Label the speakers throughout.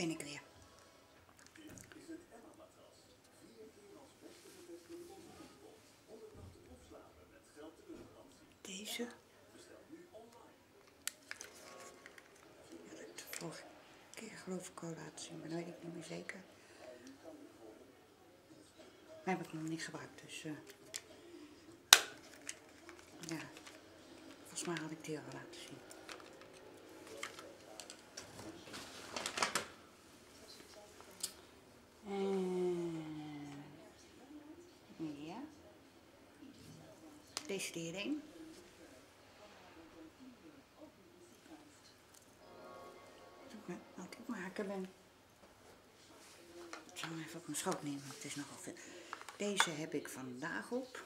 Speaker 1: Ben ik weer. Deze. Ja, de vorige keer geloof ik al laten zien, maar dat weet ik niet meer zeker. Maar heb ik nog niet gebruikt, dus uh, ja. Volgens mij had ik die al laten zien. En ja. Deze hierin. Wat ik maken ben. Ik zal hem even op mijn schoot nemen, het is nogal veel. Deze heb ik vandaag op.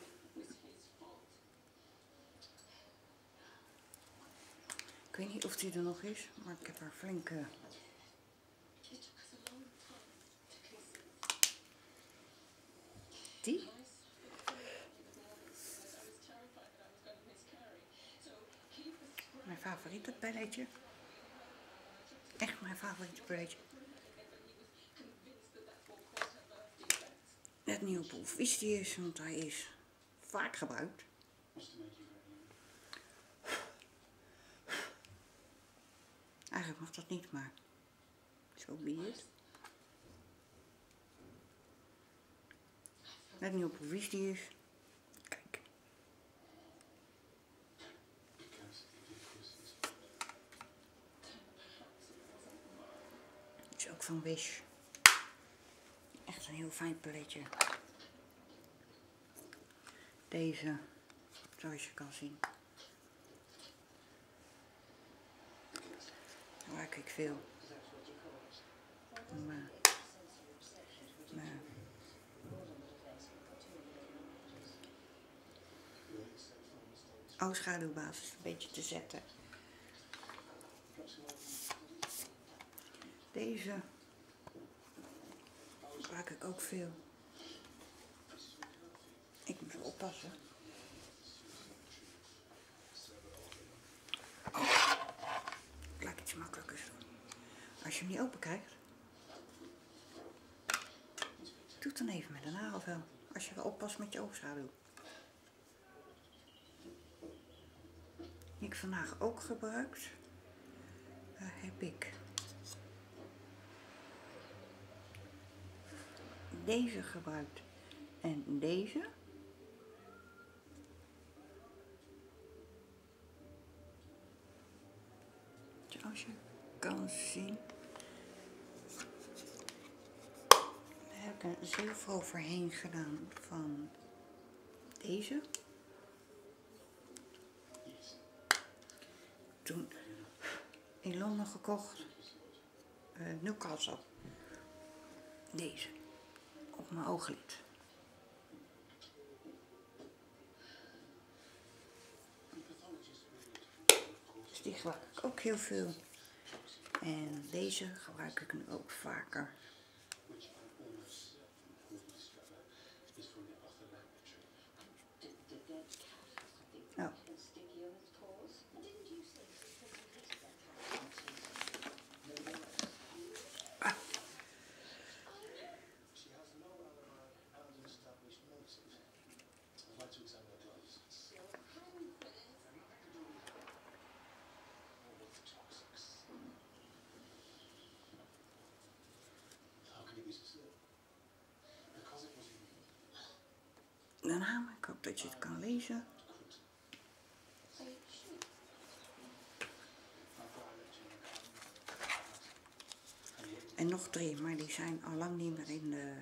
Speaker 1: Ik weet niet of die er nog is, maar ik heb er flinke... Die? Mijn favoriete belletje. Echt mijn favoriete belletje. Net niet op wist hij is, want hij is vaak gebruikt. Eigenlijk mag dat niet, maar zo be it. Net niet op hoe vies die is. Kijk. Het is ook van Wish. Echt een heel fijn paletje. Deze, zoals je kan zien. Gebruik ik veel. Maar, maar, oogschaduwbasis een beetje te zetten. Deze gebruik ik ook veel. Ik moet oppassen. Laat ik iets makkelijker doen. Als je hem niet open krijgt, doe het dan even met een nagelvel. Als je wel oppast met je oogschaduw. Die ik vandaag ook gebruikt, heb ik deze gebruikt en deze. Zoals je kan zien. Heb ik een zilver overheen gedaan van deze. Toen in Londen gekocht. Uh, Newcastle. Deze op mijn ooglid. Dus die gebruik ik ook heel veel. En deze gebruik ik nu ook vaker. Oh. Ik hoop dat je het kan lezen. En nog drie, maar die zijn al lang niet meer in de...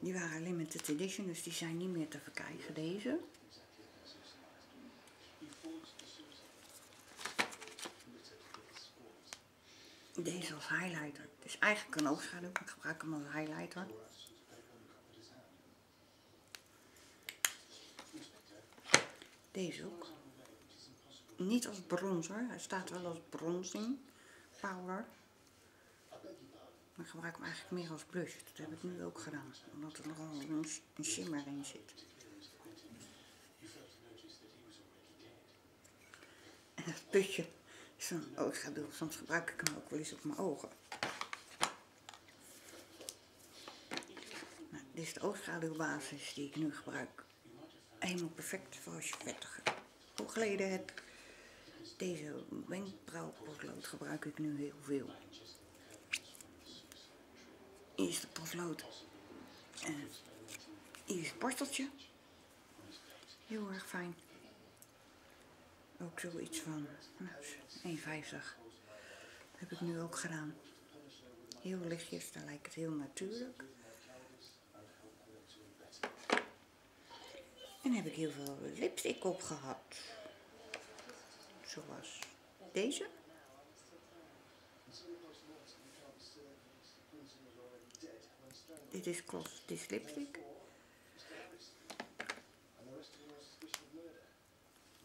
Speaker 1: Die waren limited edition, dus die zijn niet meer te verkrijgen, deze. Deze als highlighter. Het is eigenlijk een oogschaduw, maar ik gebruik hem als highlighter. Deze ook. Niet als bronzer, hij staat wel als bronzing powder. Maar ik gebruik hem eigenlijk meer als blush. Dat heb ik nu ook gedaan, omdat er nogal een, een shimmer in zit. En het putje Zo'n oogschaduw, soms gebruik ik hem ook wel eens op mijn ogen. Nou, dit is de oogschaduwbasis die ik nu gebruik. Helemaal perfect voor als je vettige oogleden hebt. Deze wenkbrauwpotlood gebruik ik nu heel veel. Is de potlood. En hier is het borsteltje. Heel erg fijn. Ook zoiets van nou, 1,50. Heb ik nu ook gedaan. Heel lichtjes, dan lijkt het heel natuurlijk. En heb ik heel veel lipstick op gehad. Zoals deze. Dit is Kloss, dit is lipstick.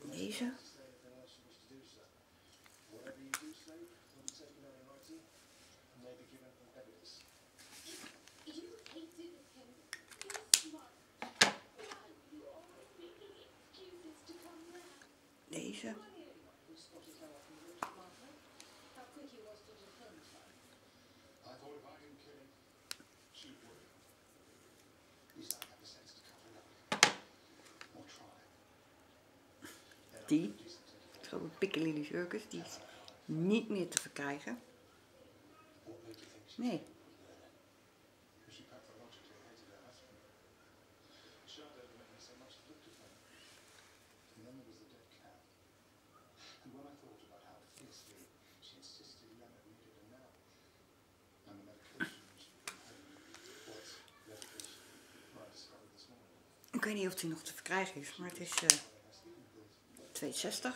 Speaker 1: Deze. Deze. Die. Zo'n Piccadilly Circus. Die is niet meer te verkrijgen. Nee. Ik weet niet of die nog te verkrijgen is, maar het is uh, 2,60.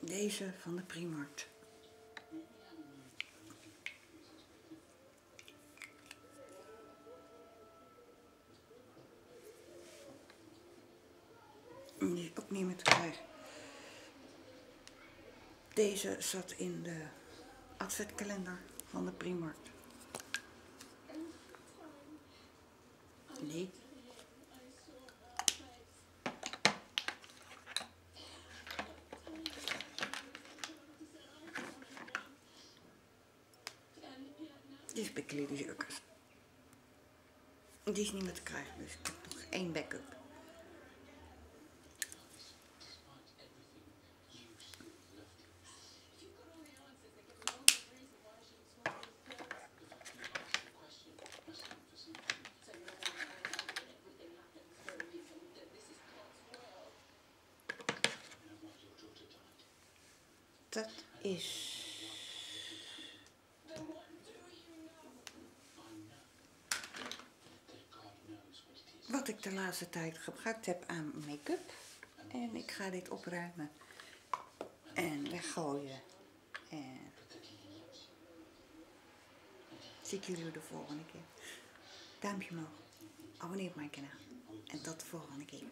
Speaker 1: Deze van de Primark. Die is ook niet meer te krijgen. Deze zat in de adventkalender van de Primark. Nee. Dit is Circus. Die is niet meer te krijgen, dus ik heb nog één backup. Dat is wat ik de laatste tijd gebruikt heb aan make-up. En ik ga dit opruimen en weggooien. En zie ik jullie de volgende keer. Duimpje omhoog. Abonneer op mijn kanaal. En tot de volgende keer.